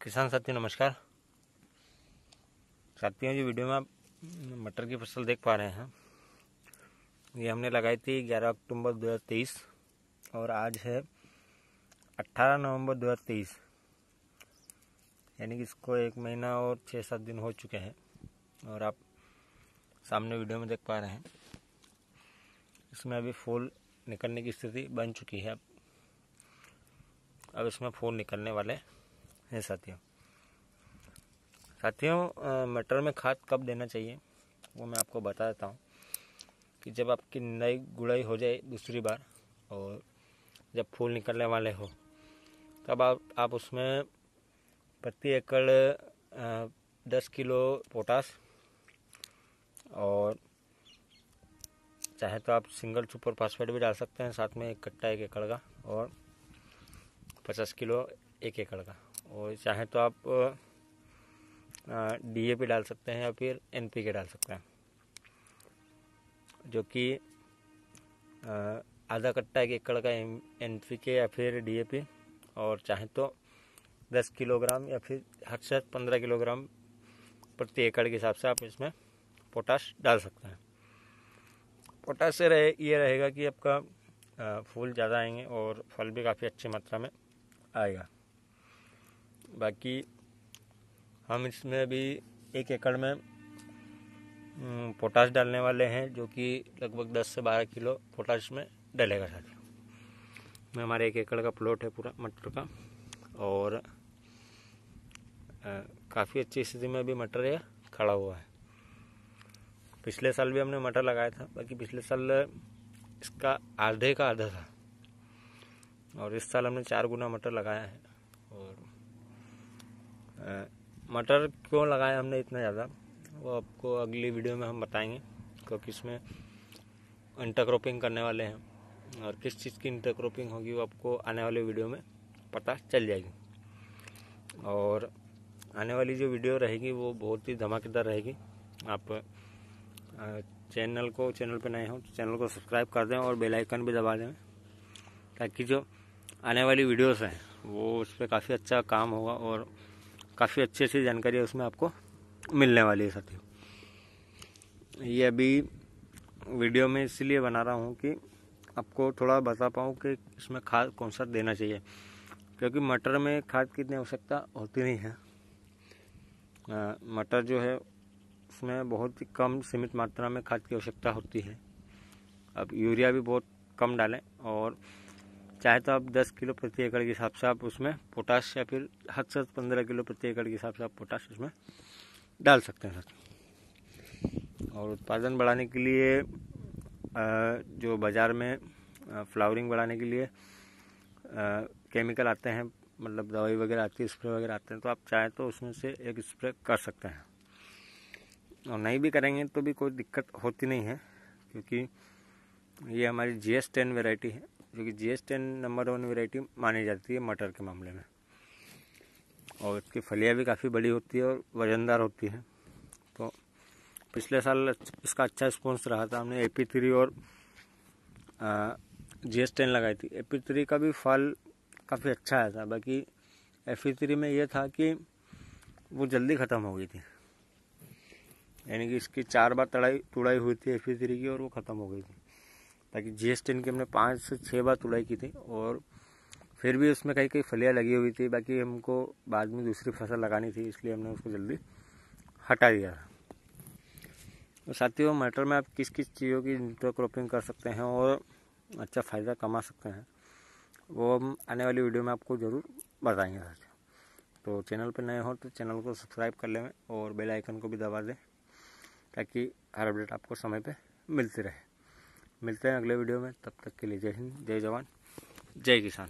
किसान साथियों, नमस्कार। साथियों, जी वीडियो में आप मटर की फ़सल देख पा रहे हैं। ये हमने लगाई थी 11 अक्टूबर 2023 और आज है 18 नवंबर 2023 यानी कि इसको एक महीना और छः सात दिन हो चुके हैं और आप सामने वीडियो में देख पा रहे हैं। इसमें अभी फूल निकलने की स्थिति बन चुकी है। अब अब इसमें फूल निकलने वाले है साथियों। साथियों मटर में खाद कब देना चाहिए, वो मैं आपको बता देता हूँ कि जब आपकी नई गुड़ाई हो जाए दूसरी बार और जब फूल निकलने वाले हो, तब आप आप उसमें प्रति एकड़ दस किलो पोटास और चाहे तो आप सिंगल सुपर फास्फेट भी डाल सकते हैं, साथ में एक कट्टा एक एकड़ का और पचास किलो एक एकड़ का। और चाहे तो आप डीएपी डाल सकते हैं या फिर एनपीके डाल सकते हैं। जो कि आधा कट्टा एक एकड़ का एनपीके या फिर डीएपी और चाहे तो दस किलोग्राम या फिर हद से पंद्रह किलोग्राम प्रति एकड़ के हिसाब से आप इसमें पोटाश डाल सकते हैं। पोटाश से रहे, ये रहेगा कि आपका फूल ज़्यादा आएँगे और फल भी काफ़ी अच्छी मात्रा में आएगा। बाकी हम इसमें अभी एक एकड़ में पोटाश डालने वाले हैं, जो कि लगभग 10 से 12 किलो पोटाश में डलेगा साथियों में। हमारे एक एकड़ का प्लॉट है पूरा मटर का, और काफ़ी अच्छी स्थिति में भी मटर यह खड़ा हुआ है। पिछले साल भी हमने मटर लगाया था, बाकी पिछले साल, इसका आधे का आधा था, और इस साल हमने चार गुना मटर लगाया है, और मटर क्यों लगाया हमने इतना ज़्यादा? वो आपको अगली वीडियो में हम बताएँगे, क्योंकि इसमें इंटरक्रॉपिंग करने वाले हैं। और किस चीज़ की इंटरक्रॉपिंग होगी वो आपको आने वाले वीडियो में पता चल जाएगी। और आने वाली जो वीडियो रहेगी वो बहुत ही धमाकेदार रहेगी। आप चैनल को, चैनल पे नए हो तो चैनल को सब्सक्राइब कर दें और बेल आइकन भी दबा दें, ताकि जो आने वाली वीडियोस हैं, वो उस पर काफ़ी अच्छा काम होगा और काफ़ी अच्छी अच्छी जानकारी उसमें आपको मिलने वाली है साथियों। ये अभी वीडियो में इसलिए बना रहा हूँ कि आपको थोड़ा बता पाऊँ कि इसमें खाद कौन सा देना चाहिए, क्योंकि मटर में खाद की इतनी आवश्यकता होती नहीं है। मटर जो है, उसमें बहुत ही कम सीमित मात्रा में खाद की आवश्यकता होती है। अब यूरिया भी बहुत कम डालें और चाहे तो आप 10 किलो प्रति एकड़ के हिसाब से आप उसमें पोटाश या फिर हद से पंद्रह किलो प्रति एकड़ के हिसाब से आप पोटाश उसमें डाल सकते हैं, सर। और उत्पादन बढ़ाने के लिए जो बाज़ार में फ्लावरिंग बढ़ाने के लिए केमिकल आते हैं मतलब दवाई वगैरह आती है, स्प्रे वगैरह आते हैं तो आप चाहें तो उसमें से एक स्प्रे कर सकते हैं। और नहीं भी करेंगे तो भी कोई दिक्कत होती नहीं है, क्योंकि ये हमारी जी एस टेन वेराइटी है। जो कि G S ten number one variety मानी जाती है मटर के मामले में। और इसकी फलियाँ भी काफ़ी बड़ी होती है और वजनदार होती है। तो पिछले साल इसका अच्छा रिस्पॉन्स रहा था। हमने ए पी थ्री और जी एस टेन लगाई थी। ए पी थ्री का भी फल काफ़ी अच्छा आया था। बाकी एफ़ थ्री में ये था कि वो जल्दी ख़त्म हो गई थी। यानी कि इसकी चार बार तड़ाई, तुड़ाई हुई थी एफ़ थ्री की और वो ख़त्म हो गई थी। ताकि जी एस की हमने पाँच से छः बार तुड़ाई की थी और फिर भी उसमें कई कई फलियाँ लगी हुई थी, बाकी हमको बाद में दूसरी फ़सल लगानी थी, इसलिए हमने उसको जल्दी हटा दिया। था तो साथियों, मटर में आप किस किस चीज़ों की इंटरक्रॉपिंग कर सकते हैं और अच्छा फ़ायदा कमा सकते हैं, वो हम आने वाली वीडियो में आपको ज़रूर बताएँगे साथियों। तो चैनल पर नए हो तो चैनल को सब्सक्राइब कर लें और बेल आइकन को भी दबा दें, ताकि हर अपडेट आपको समय पे मिलती रहे। मिलते हैं अगले वीडियो में, तब तक के लिए जय हिंद, जय जवान, जय किसान।